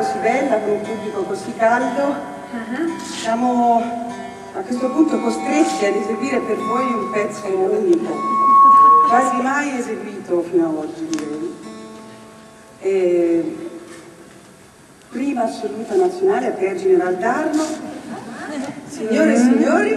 così bella, con un pubblico così caldo, siamo a questo punto costretti ad eseguire per voi un pezzo unico, quasi mai eseguito fino ad oggi direi. E prima assoluta nazionale a Pergine Valdarno, signore e signori,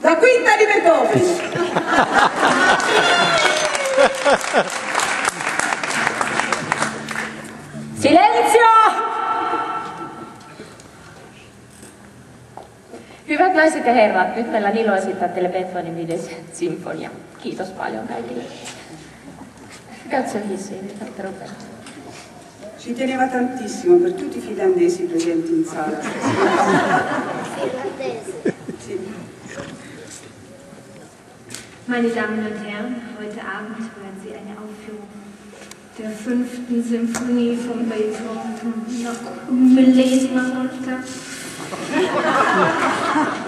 la quinta di Beethoven! Hyvät naiset ja herrat, nyt meillä on ilo esittää teille Beethovenin viides sinfonia. Kiitos paljon kaikille. Grazie Hissi, Ci teneva tantissimo per tutti i finlandesi presenti in sala. Sì. Meine Damen und Herren, heute Abend hören Sie eine Aufführung der fünften Symphonie von Beethoven nach Millesima-Monster.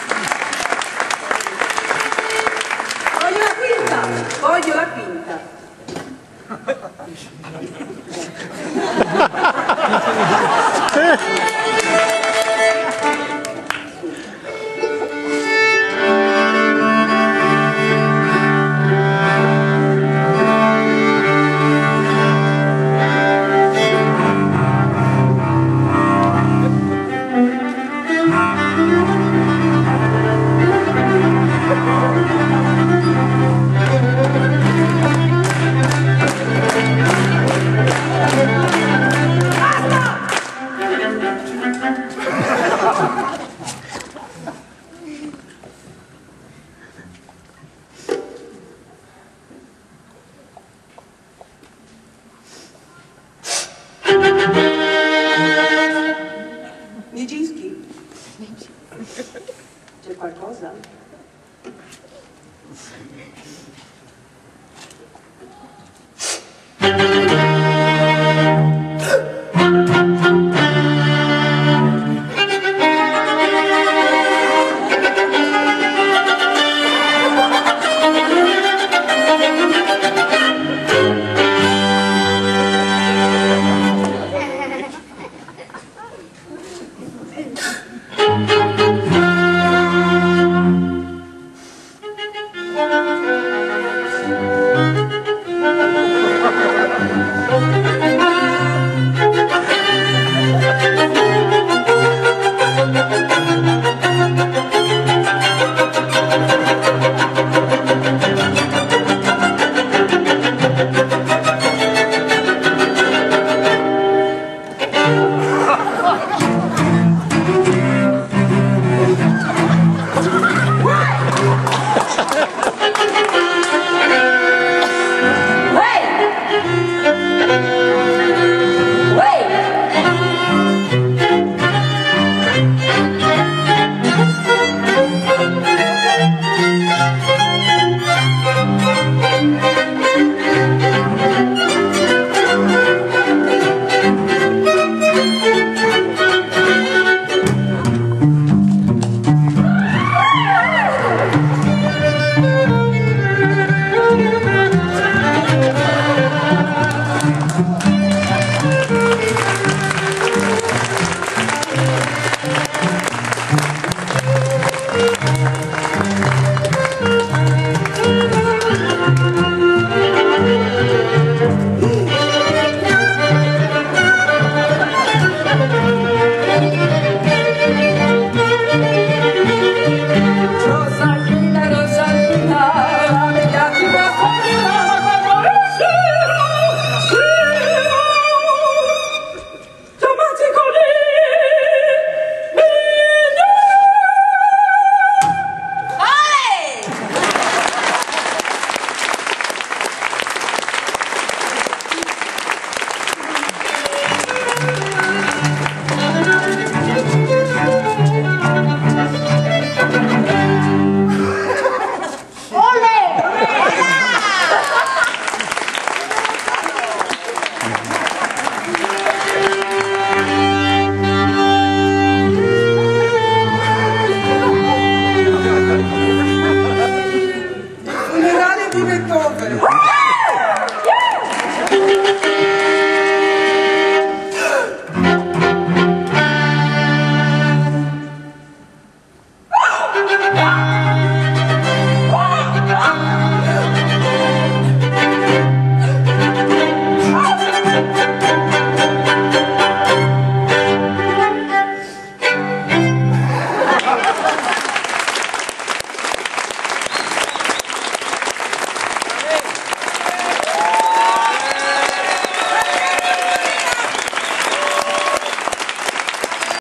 J'ai pas le.